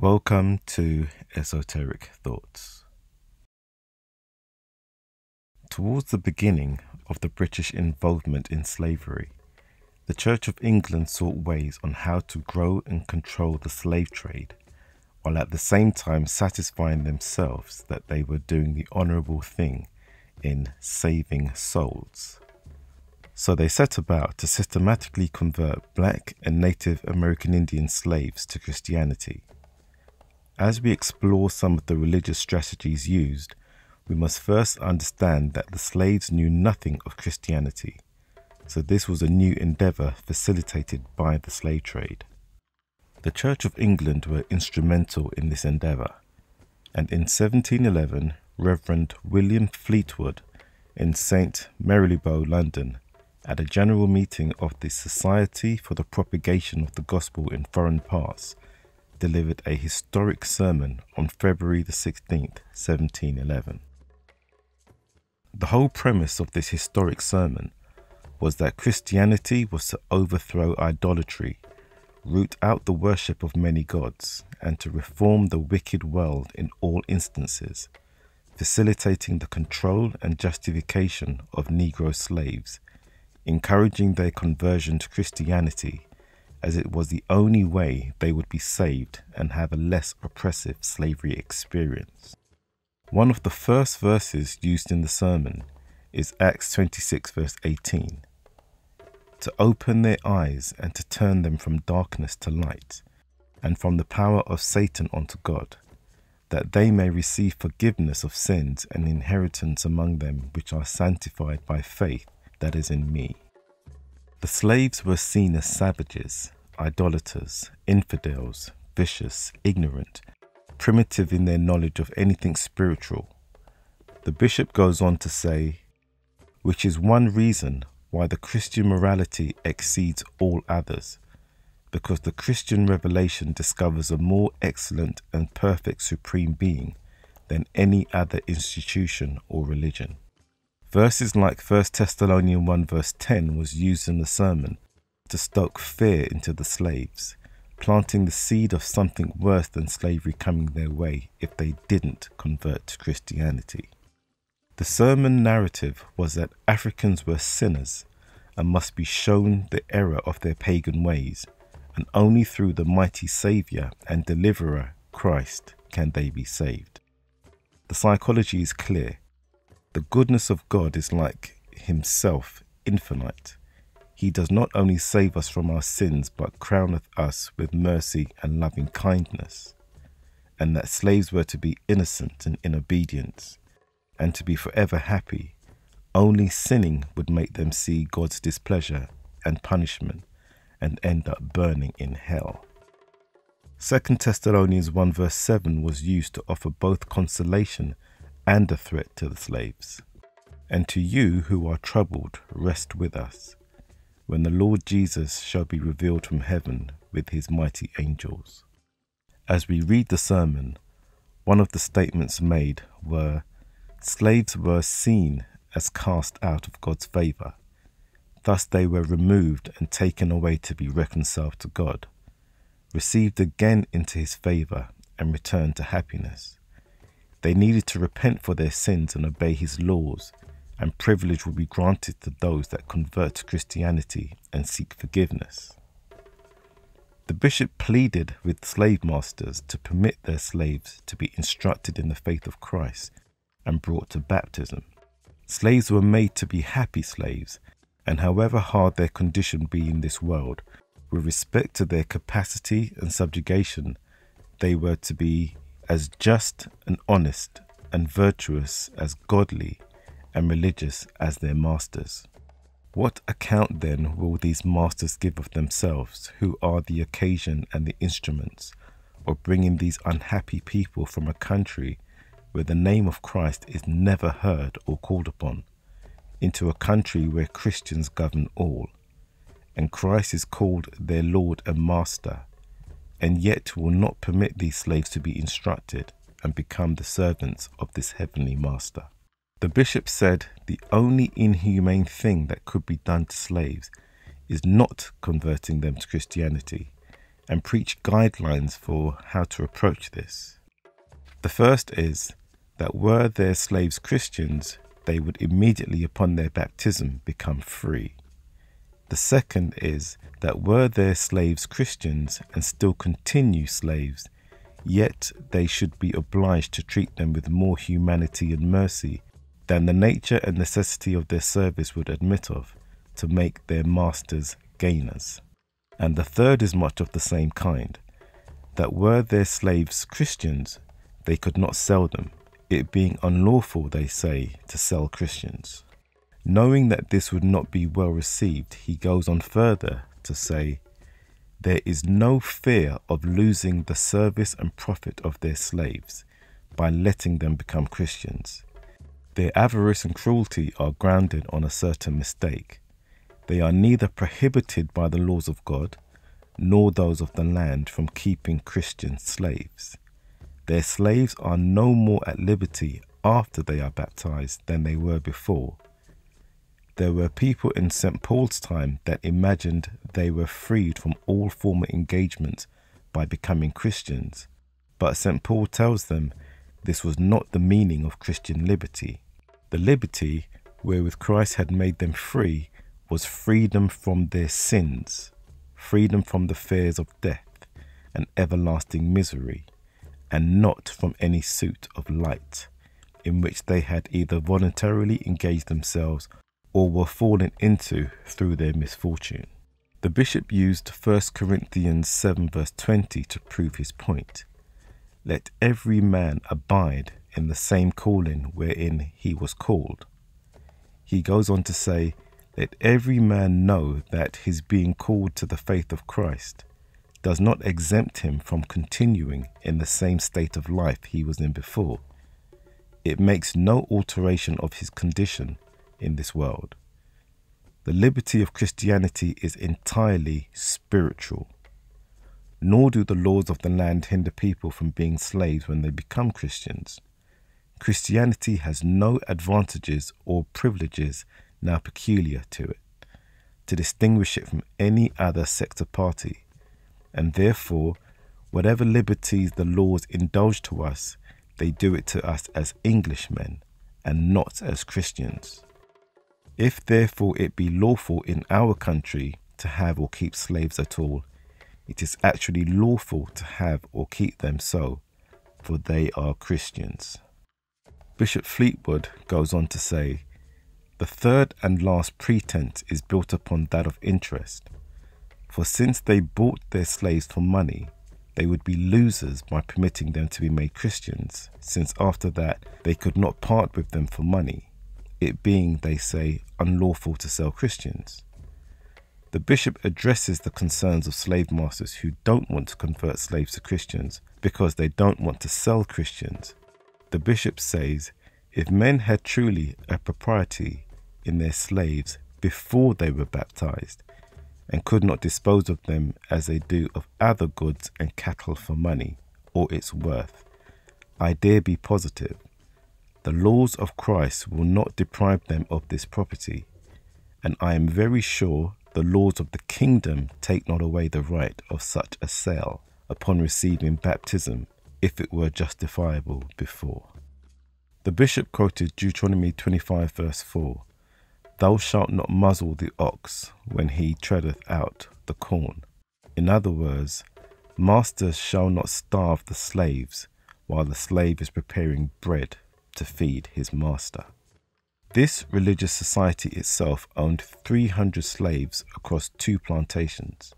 Welcome to Esoteric Thoughts. Towards the beginning of the British involvement in slavery, the Church of England sought ways on how to grow and control the slave trade, while at the same time satisfying themselves that they were doing the honourable thing in saving souls. So they set about to systematically convert black and Native American Indian slaves to Christianity as we explore some of the religious strategies used, we must first understand that the slaves knew nothing of Christianity, so this was a new endeavour facilitated by the slave trade. The Church of England were instrumental in this endeavour, and in 1711, Reverend William Fleetwood in St. Marylebone, London, at a general meeting of the Society for the Propagation of the Gospel in Foreign Parts, delivered a historic sermon on February the 16th, 1711. The whole premise of this historic sermon was that Christianity was to overthrow idolatry, root out the worship of many gods, and to reform the wicked world in all instances, facilitating the control and justification of Negro slaves, encouraging their conversion to Christianity as it was the only way they would be saved and have a less oppressive slavery experience. One of the first verses used in the sermon is Acts 26, verse 18 to open their eyes and to turn them from darkness to light, and from the power of Satan unto God, that they may receive forgiveness of sins and inheritance among them which are sanctified by faith that is in me. The slaves were seen as savages, idolaters, infidels, vicious, ignorant, primitive in their knowledge of anything spiritual. The bishop goes on to say, which is one reason why the Christian morality exceeds all others, because the Christian revelation discovers a more excellent and perfect supreme being than any other institution or religion. Verses like 1 Thessalonians 1 verse 10 was used in the sermon to stoke fear into the slaves, planting the seed of something worse than slavery coming their way if they didn't convert to Christianity. The sermon narrative was that Africans were sinners and must be shown the error of their pagan ways, and only through the mighty Saviour and Deliverer, Christ, can they be saved. The psychology is clear the goodness of God is like Himself, infinite. He does not only save us from our sins, but crowneth us with mercy and loving kindness. And that slaves were to be innocent and in obedience, and to be forever happy. Only sinning would make them see God's displeasure and punishment and end up burning in hell. 2 Thessalonians 1 verse 7 was used to offer both consolation and a threat to the slaves. And to you who are troubled, rest with us, when the Lord Jesus shall be revealed from heaven with his mighty angels. As we read the sermon, one of the statements made were slaves were seen as cast out of God's favour. Thus they were removed and taken away to be reconciled to God, received again into his favour, and returned to happiness. They needed to repent for their sins and obey his laws, and privilege will be granted to those that convert to Christianity and seek forgiveness. The bishop pleaded with slave masters to permit their slaves to be instructed in the faith of Christ and brought to baptism. Slaves were made to be happy slaves, and however hard their condition be in this world, with respect to their capacity and subjugation, they were to be as just and honest and virtuous as godly and religious as their masters. What account then will these masters give of themselves, who are the occasion and the instruments of bringing these unhappy people from a country where the name of Christ is never heard or called upon, into a country where Christians govern all, and Christ is called their Lord and Master, and yet will not permit these slaves to be instructed and become the servants of this heavenly master. The bishop said the only inhumane thing that could be done to slaves is not converting them to Christianity, and preach guidelines for how to approach this. The first is that were their slaves Christians, they would immediately upon their baptism become free. The second is that were their slaves Christians and still continue slaves, yet they should be obliged to treat them with more humanity and mercy than the nature and necessity of their service would admit of, to make their masters gainers. And the third is much of the same kind, that were their slaves Christians, they could not sell them, it being unlawful, they say, to sell Christians. Knowing that this would not be well received, he goes on further to say, There is no fear of losing the service and profit of their slaves by letting them become Christians. Their avarice and cruelty are grounded on a certain mistake. They are neither prohibited by the laws of God nor those of the land from keeping Christian slaves. Their slaves are no more at liberty after they are baptized than they were before. There were people in St. Paul's time that imagined they were freed from all former engagements by becoming Christians, but St. Paul tells them this was not the meaning of Christian liberty. The liberty wherewith Christ had made them free was freedom from their sins, freedom from the fears of death and everlasting misery, and not from any suit of light, in which they had either voluntarily engaged themselves or were fallen into through their misfortune. The bishop used 1 Corinthians 7 verse 20 to prove his point. Let every man abide in the same calling wherein he was called. He goes on to say, Let every man know that his being called to the faith of Christ does not exempt him from continuing in the same state of life he was in before. It makes no alteration of his condition in this world. The liberty of Christianity is entirely spiritual. Nor do the laws of the land hinder people from being slaves when they become Christians. Christianity has no advantages or privileges now peculiar to it to distinguish it from any other sect or party, and therefore, whatever liberties the laws indulge to us, they do it to us as Englishmen and not as Christians. If therefore it be lawful in our country to have or keep slaves at all, it is actually lawful to have or keep them so, for they are Christians. Bishop Fleetwood goes on to say, The third and last pretense is built upon that of interest. For since they bought their slaves for money, they would be losers by permitting them to be made Christians, since after that they could not part with them for money, it being, they say, unlawful to sell Christians. The bishop addresses the concerns of slave masters who don't want to convert slaves to Christians because they don't want to sell Christians, the bishop says if men had truly a propriety in their slaves before they were baptized, and could not dispose of them as they do of other goods and cattle for money or its worth, I dare be positive, the laws of Christ will not deprive them of this property, and I am very sure the laws of the kingdom take not away the right of such a sale upon receiving baptism if it were justifiable before. The bishop quoted Deuteronomy 25, verse 4 Thou shalt not muzzle the ox when he treadeth out the corn. In other words, masters shall not starve the slaves while the slave is preparing bread to feed his master. This religious society itself owned 300 slaves across two plantations.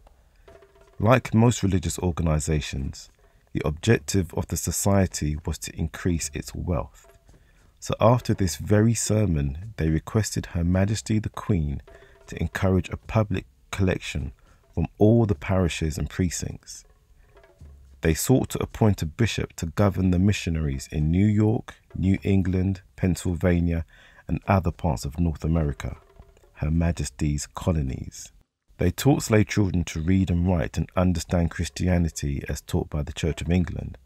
Like most religious organizations, the objective of the society was to increase its wealth. So after this very sermon, they requested Her Majesty the Queen to encourage a public collection from all the parishes and precincts. They sought to appoint a bishop to govern the missionaries in New York, New England, Pennsylvania, and other parts of North America, Her Majesty's colonies. They taught slave children to read and write and understand Christianity as taught by the Church of England,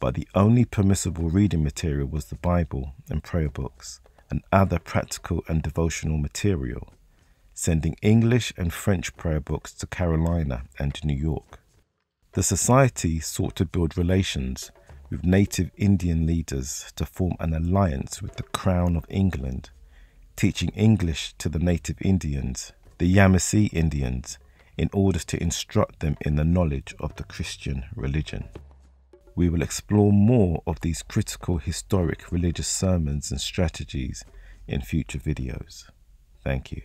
but the only permissible reading material was the Bible and prayer books and other practical and devotional material, sending English and French prayer books to Carolina and New York. The society sought to build relations with native Indian leaders to form an alliance with the Crown of England, teaching English to the native Indians, the Yamasee Indians, in order to instruct them in the knowledge of the Christian religion. We will explore more of these critical historic religious sermons and strategies in future videos. Thank you.